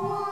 Oh,